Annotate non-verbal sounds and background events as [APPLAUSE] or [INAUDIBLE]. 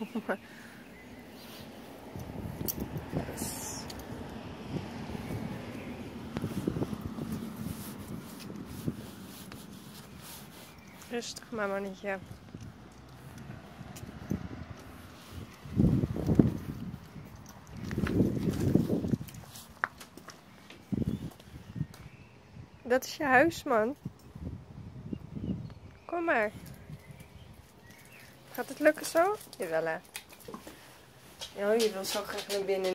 [LAUGHS] Rustig maar mannetje. Dat is je huis, man. Kom maar. Gaat het lukken zo? Jawel, hè. Oh, je wil zo graag naar binnen.